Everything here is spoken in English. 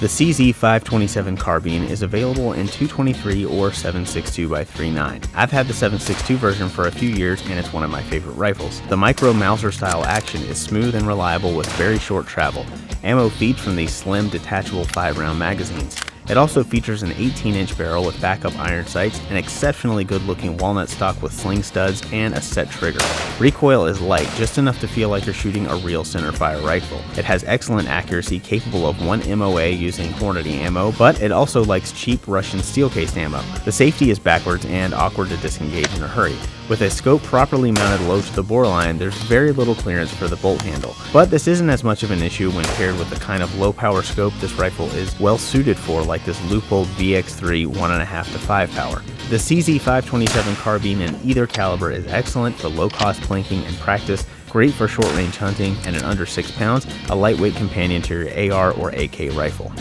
The CZ527 carbine is available in 223 or 7.62 by 3.9. I've had the 7.62 version for a few years and it's one of my favorite rifles. The micro Mauser style action is smooth and reliable with very short travel. Ammo feeds from these slim detachable 5 round magazines. It also features an 18 inch barrel with backup iron sights, an exceptionally good looking walnut stock with sling studs, and a set trigger. Recoil is light, just enough to feel like you're shooting a real centerfire rifle. It has excellent accuracy, capable of 1 MOA using Hornady ammo, but it also likes cheap Russian steel cased ammo. The safety is backwards and awkward to disengage in a hurry. With a scope properly mounted low to the boreline, there's very little clearance for the bolt handle. But this isn't as much of an issue when paired with the kind of low power scope this rifle is well suited for like this Leupold VX3 1.5 to 5 power. The CZ527 carbine in either caliber is excellent for low cost plinking and practice, great for short range hunting, and in under 6 pounds, a lightweight companion to your AR or AK rifle.